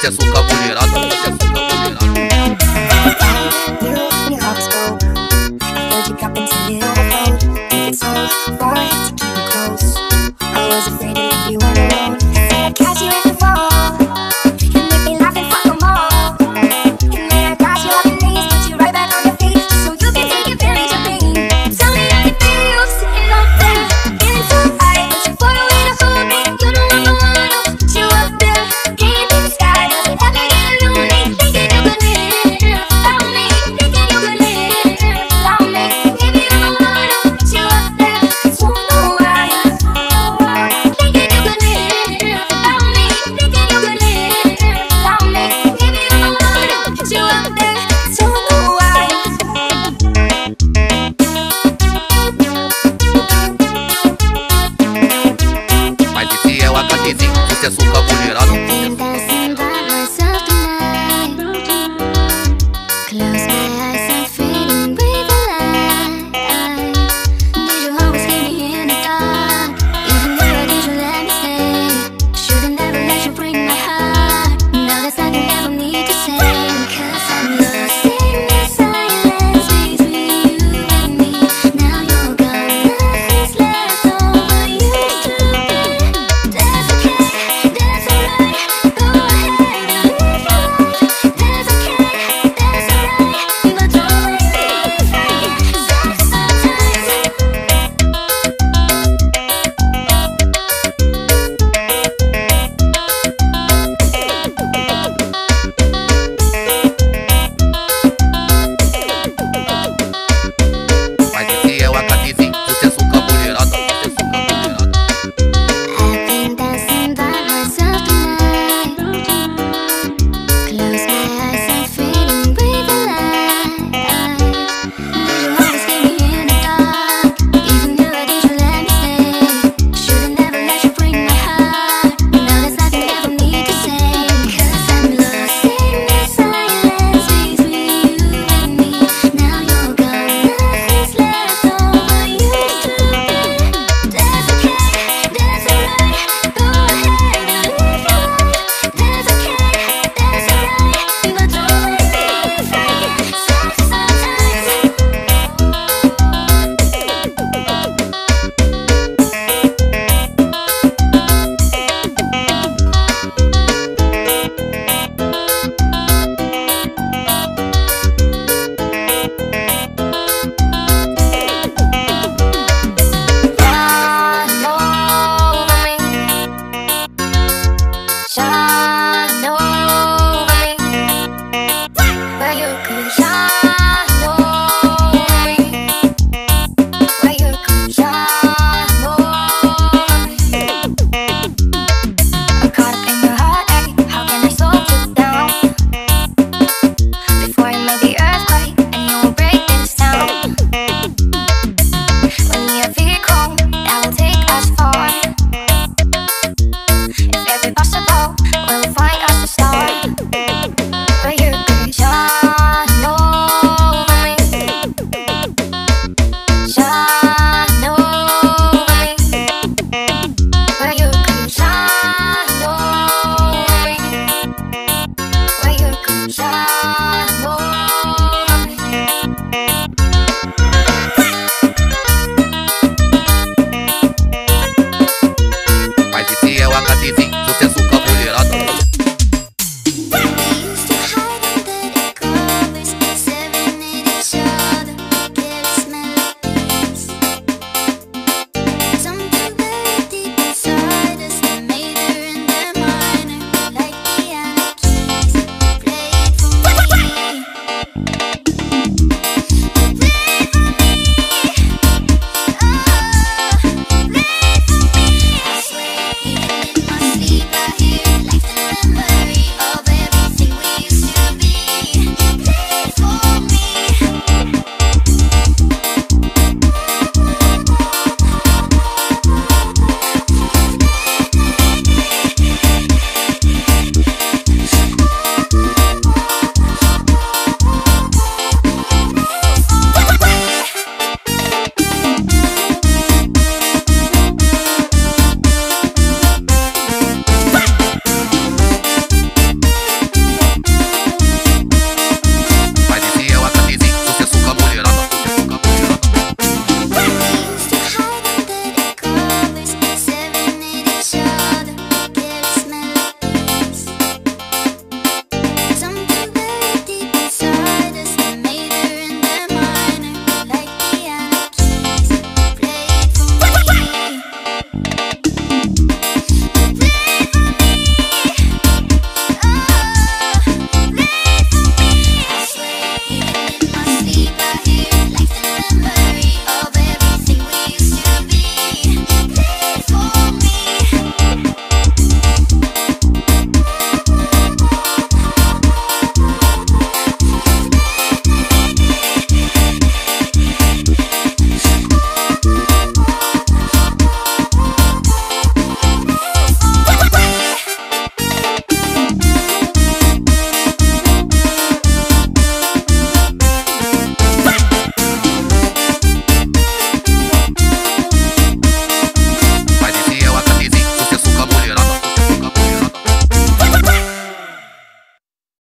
Este gracias a